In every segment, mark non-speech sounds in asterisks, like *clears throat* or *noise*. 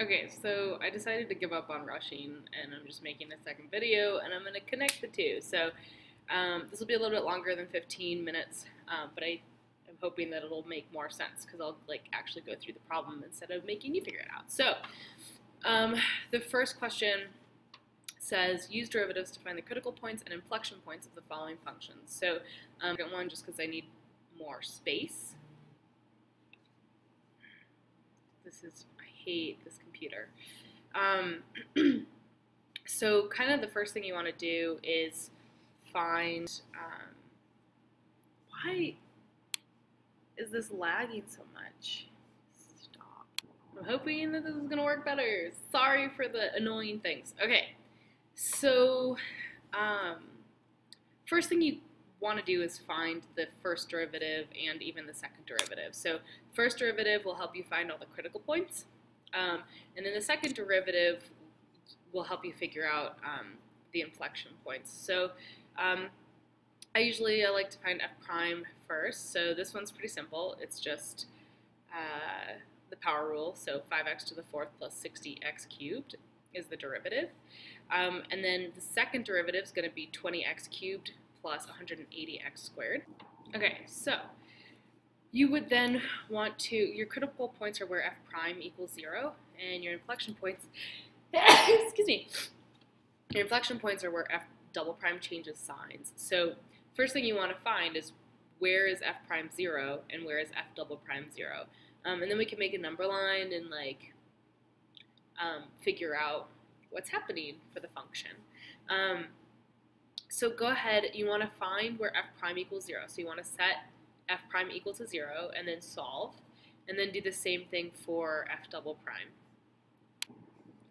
Okay, so I decided to give up on rushing and I'm just making a second video and I'm going to connect the two. So um, this will be a little bit longer than 15 minutes, um, but I am hoping that it'll make more sense because I'll like actually go through the problem instead of making you figure it out. So um, the first question says use derivatives to find the critical points and inflection points of the following functions. So um, one just because I need more space. This is I hate this computer. Um, *clears throat* so kind of the first thing you want to do is find um, why is this lagging so much? Stop. I'm hoping that this is going to work better. Sorry for the annoying things. Okay, so um, first thing you want to do is find the first derivative and even the second derivative. So first derivative will help you find all the critical points. Um, and then the second derivative will help you figure out um, the inflection points. So um, I usually I like to find f prime first. So this one's pretty simple. It's just uh, the power rule. So 5x to the fourth plus 60x cubed is the derivative. Um, and then the second derivative is going to be 20x cubed plus 180x squared. Okay, so you would then want to, your critical points are where f prime equals 0, and your inflection points, *coughs* excuse me, your inflection points are where f double prime changes signs. So first thing you want to find is where is f prime 0 and where is f double prime 0. Um, and then we can make a number line and like um, figure out what's happening for the function. Um, so go ahead, you want to find where f prime equals 0. So you want to set f prime equal to 0 and then solve and then do the same thing for f double prime.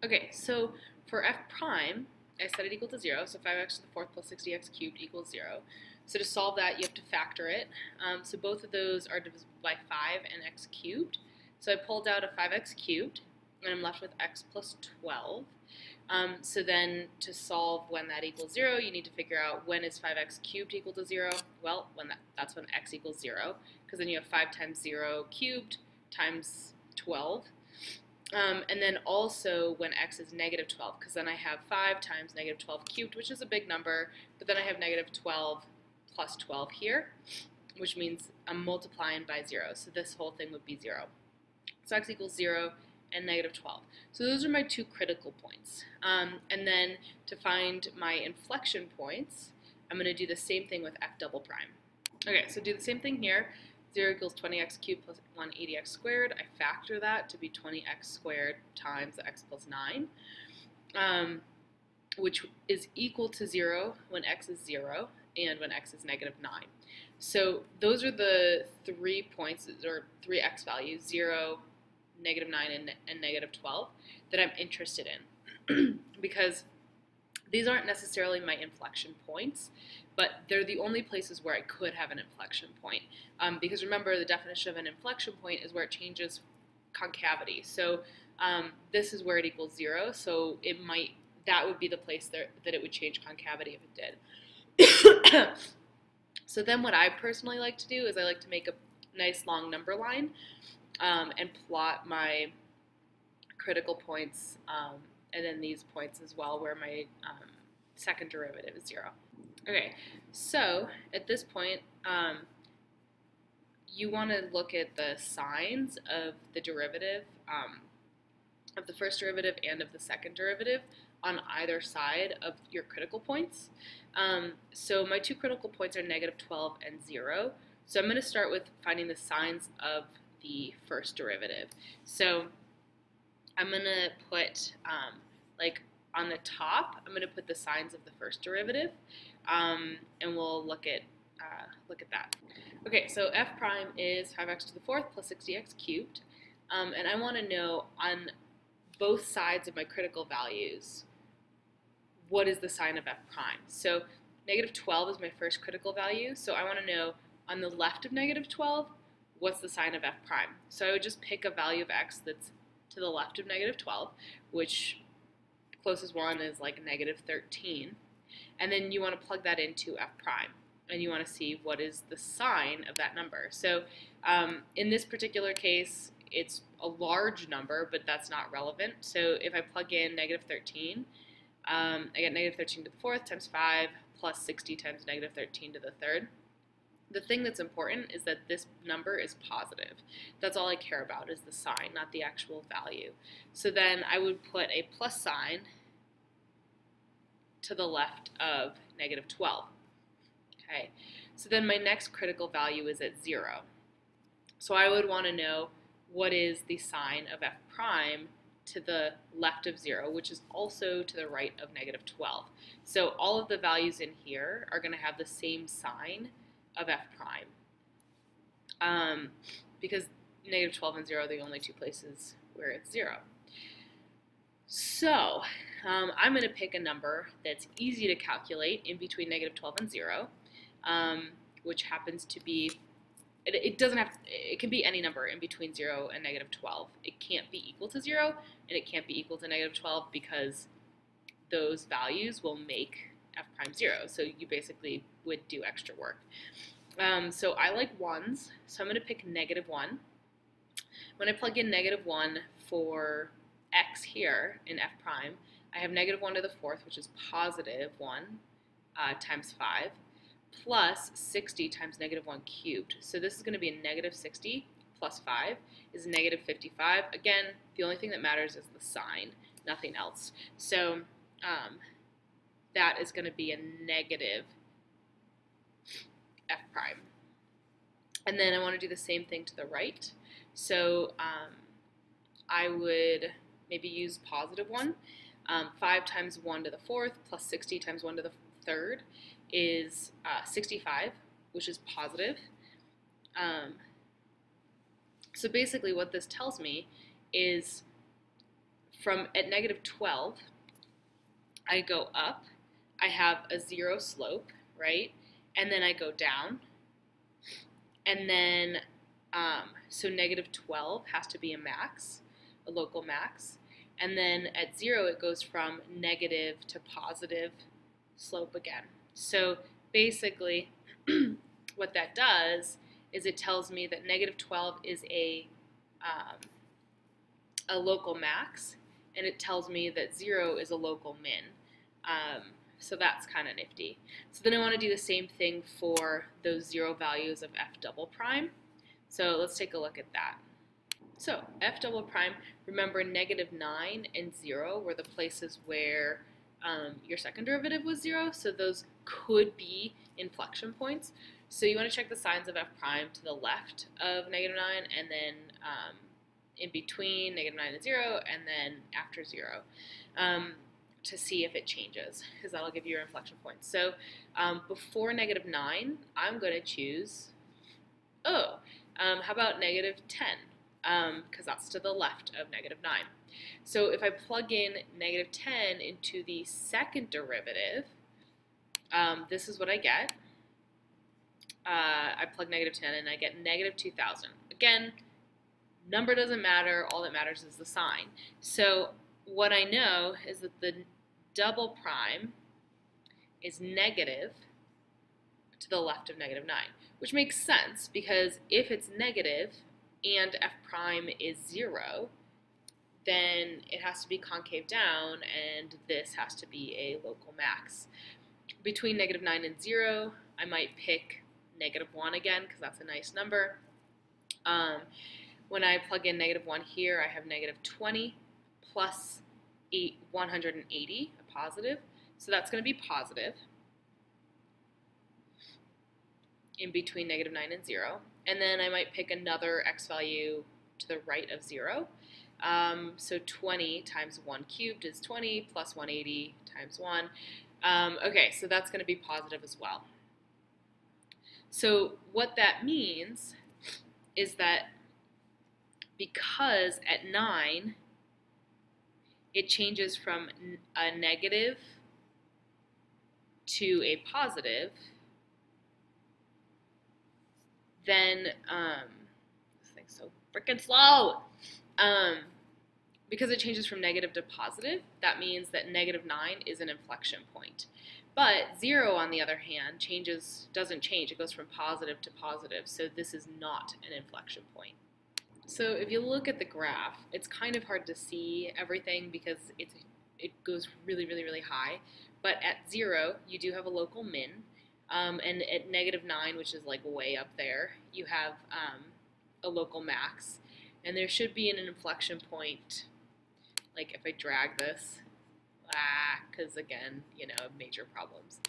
Okay, so for f prime, I set it equal to 0, so 5x to the fourth plus 60x cubed equals 0. So to solve that, you have to factor it. Um, so both of those are divisible by 5 and x cubed. So I pulled out a 5x cubed, and I'm left with x plus 12. Um, so then to solve when that equals 0, you need to figure out when is 5x cubed equal to 0. Well, when that, that's when x equals 0, because then you have 5 times 0 cubed times 12. Um, and then also when x is negative 12, because then I have 5 times negative 12 cubed, which is a big number, but then I have negative 12 plus 12 here, which means I'm multiplying by 0. So this whole thing would be 0. So x equals 0, and negative 12. So those are my two critical points. Um, and then to find my inflection points, I'm going to do the same thing with f double prime. Okay, so do the same thing here. 0 equals 20x cubed plus 180x squared. I factor that to be 20x squared times x plus 9, um, which is equal to 0 when x is 0 and when x is negative 9. So those are the three points, or three x values, 0, negative 9 and, and negative 12 that I'm interested in *clears throat* because these aren't necessarily my inflection points, but they're the only places where I could have an inflection point. Um, because remember, the definition of an inflection point is where it changes concavity. So um, this is where it equals zero, so it might, that would be the place that, that it would change concavity if it did. *coughs* so then what I personally like to do is I like to make a nice long number line um, and plot my critical points um, and then these points as well where my um, second derivative is zero. Okay, so at this point, um, you want to look at the signs of the derivative, um, of the first derivative and of the second derivative on either side of your critical points. Um, so my two critical points are negative 12 and 0. So I'm going to start with finding the signs of the first derivative. So I'm going to put, um, like, on the top, I'm going to put the signs of the first derivative, um, and we'll look at, uh, look at that. Okay, so f prime is 5x to the fourth plus 60x cubed, um, and I want to know on both sides of my critical values, what is the sign of f prime? So negative 12 is my first critical value, so I want to know on the left of negative 12, what's the sign of f prime? So I would just pick a value of x that's to the left of negative 12, which closest one is like negative 13. And then you want to plug that into f prime. And you want to see what is the sign of that number. So um, in this particular case, it's a large number, but that's not relevant. So if I plug in negative 13, um, I get negative 13 to the fourth times 5 plus 60 times negative 13 to the third. The thing that's important is that this number is positive. That's all I care about is the sign, not the actual value. So then I would put a plus sign to the left of negative 12. Okay, so then my next critical value is at 0. So I would want to know what is the sign of f prime to the left of 0, which is also to the right of negative 12. So all of the values in here are going to have the same sign of f prime. Um, because negative 12 and 0 are the only two places where it's 0. So um, I'm going to pick a number that's easy to calculate in between negative 12 and 0, um, which happens to be, it, it, doesn't have, it can be any number in between 0 and negative 12. It can't be equal to 0, and it can't be equal to negative 12 because those values will make f prime 0. So you basically would do extra work. Um, so I like ones, so I'm going to pick negative 1. When I plug in negative 1 for x here in f prime, I have negative 1 to the fourth, which is positive 1 uh, times 5, plus 60 times negative 1 cubed. So this is going to be a negative 60 plus 5 is negative 55. Again, the only thing that matters is the sign, nothing else. So um, that is going to be a negative f prime. And then I want to do the same thing to the right. So um, I would maybe use positive 1. Um, 5 times 1 to the fourth plus 60 times 1 to the third is uh, 65, which is positive. Um, so basically what this tells me is from at negative 12, I go up, I have a zero slope, right? And then I go down. And then, um, so negative 12 has to be a max, a local max. And then at zero, it goes from negative to positive slope again. So basically, *clears throat* what that does is it tells me that negative 12 is a, um, a local max, and it tells me that zero is a local min. Um, so that's kind of nifty. So then I want to do the same thing for those zero values of f double prime. So let's take a look at that. So f double prime, remember negative 9 and 0 were the places where um, your second derivative was 0, so those could be inflection points. So you want to check the signs of f prime to the left of negative 9 and then um, in between negative 9 and 0 and then after 0 um, to see if it changes because that'll give you your inflection points. So um, before negative 9, I'm going to choose, oh, um, how about negative 10? because um, that's to the left of negative 9. So if I plug in negative 10 into the second derivative, um, this is what I get. Uh, I plug negative 10 and I get negative 2,000. Again, number doesn't matter. All that matters is the sign. So what I know is that the double prime is negative to the left of negative 9, which makes sense because if it's negative, and f prime is 0, then it has to be concave down, and this has to be a local max. Between negative 9 and 0, I might pick negative 1 again, because that's a nice number. Um, when I plug in negative 1 here, I have negative 20 plus eight, 180, a positive. So that's going to be positive in between negative 9 and 0 and then I might pick another x value to the right of 0. Um, so 20 times 1 cubed is 20 plus 180 times 1. Um, okay, so that's going to be positive as well. So what that means is that because at 9 it changes from a negative to a positive, then um, this thing's so freaking slow. Um, because it changes from negative to positive, that means that negative 9 is an inflection point. But 0, on the other hand, changes doesn't change. It goes from positive to positive, so this is not an inflection point. So if you look at the graph, it's kind of hard to see everything because it's it goes really, really, really high. But at zero, you do have a local min, um, and at negative nine, which is like way up there, you have um, a local max, and there should be an inflection point. Like if I drag this, ah, because again, you know, major problems.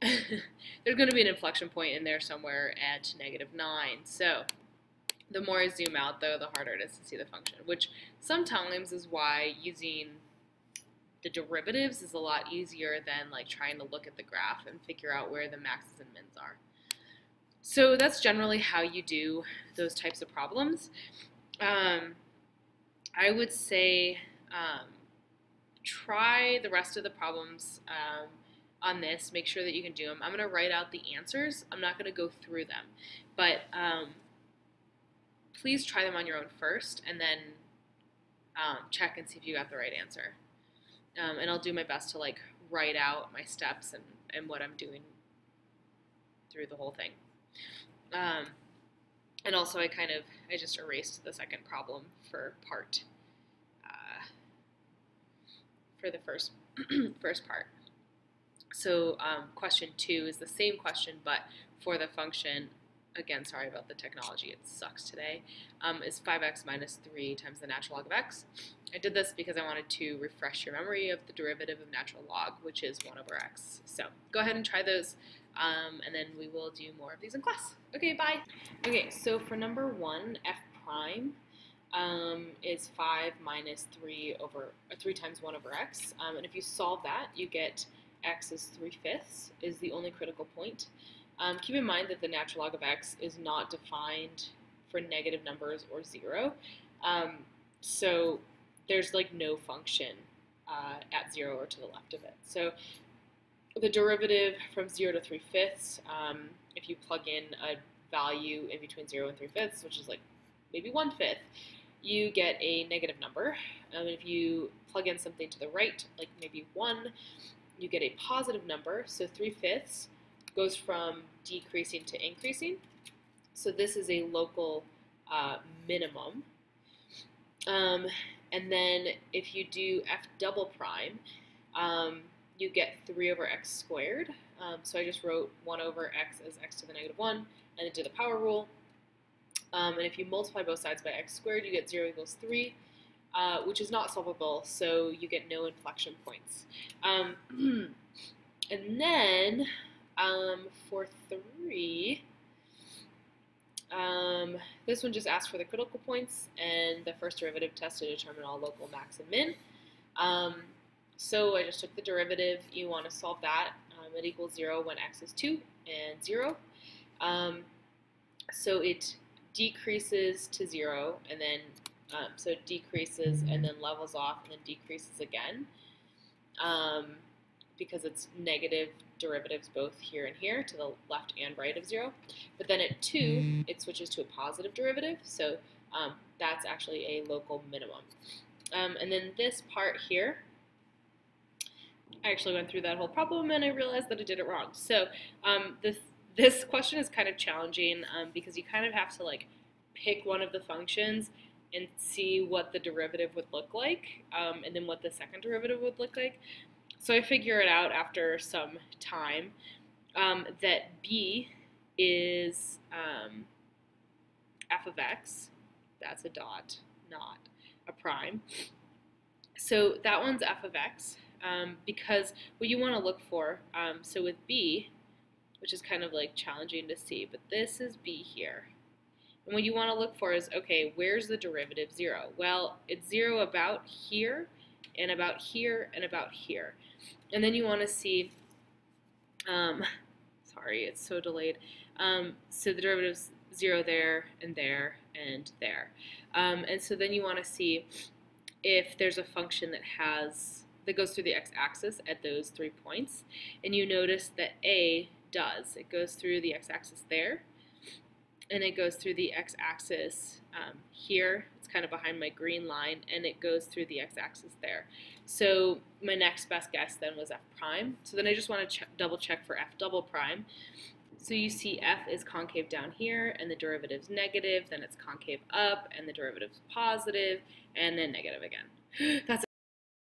*laughs* There's going to be an inflection point in there somewhere at negative 9. So the more I zoom out, though, the harder it is to see the function, which sometimes is why using the derivatives is a lot easier than like trying to look at the graph and figure out where the maxes and mins are. So that's generally how you do those types of problems. Um, I would say um, try the rest of the problems um, on this. Make sure that you can do them. I'm going to write out the answers. I'm not going to go through them. But um, please try them on your own first and then um, check and see if you got the right answer. Um, and I'll do my best to like write out my steps and, and what I'm doing through the whole thing. Um, and also I kind of, I just erased the second problem for part, uh, for the first, *clears throat* first part. So um, question two is the same question, but for the function, again, sorry about the technology, it sucks today, um, is 5x minus 3 times the natural log of x. I did this because I wanted to refresh your memory of the derivative of natural log, which is 1 over x. So go ahead and try those, um, and then we will do more of these in class. Okay, bye. Okay, so for number 1, f prime um, is 5 minus 3 over, uh, 3 times 1 over x. Um, and if you solve that, you get x is 3 fifths, is the only critical point. Um, keep in mind that the natural log of x is not defined for negative numbers or 0. Um, so there's like no function uh, at 0 or to the left of it. So the derivative from 0 to 3 fifths, um, if you plug in a value in between 0 and 3 fifths, which is like maybe 1 fifth, you get a negative number. Um, if you plug in something to the right, like maybe 1, you get a positive number. So 3 fifths goes from decreasing to increasing. So this is a local uh, minimum. Um, and then if you do f double prime, um, you get 3 over x squared. Um, so I just wrote 1 over x as x to the negative 1, and then did the power rule. Um, and if you multiply both sides by x squared, you get 0 equals 3, uh, which is not solvable, so you get no inflection points. Um, *clears throat* and then um, for 3, um, this one just asks for the critical points and the first derivative test to determine all local max and min. Um, so I just took the derivative. You want to solve that. Um, it equals 0 when x is 2 and 0. Um, so it decreases to 0 and then um, so it decreases and then levels off and then decreases again because it's negative derivatives both here and here to the left and right of 0. But then at 2, mm-hmm. it switches to a positive derivative, so um, that's actually a local minimum. Um, and then this part here, I actually went through that whole problem and I realized that I did it wrong. So um, this, this question is kind of challenging um, because you kind of have to like pick one of the functions and see what the derivative would look like um, and then what the second derivative would look like. So I figure it out after some time um, that b is um, f of x. That's a dot, not a prime. So that one's f of x um, because what you want to look for, um, so with b, which is kind of like challenging to see, but this is b here. And what you want to look for is, okay, where's the derivative 0? Well, it's 0 about here, and about here, and about here. And then you want to see, um, *laughs* sorry, it's so delayed. Um, so the derivative's 0 there, and there, and there. Um, and so then you want to see if there's a function that has that goes through the x-axis at those three points. And you notice that a does. It goes through the x-axis there, and it goes through the x-axis um, here. Kind of behind my green line, and it goes through the x-axis there. So my next best guess then was f prime. So then I just want to ch double check for f double prime. So you see f is concave down here, and the derivative's negative, then it's concave up, and the derivative's positive, and then negative again. *gasps* That's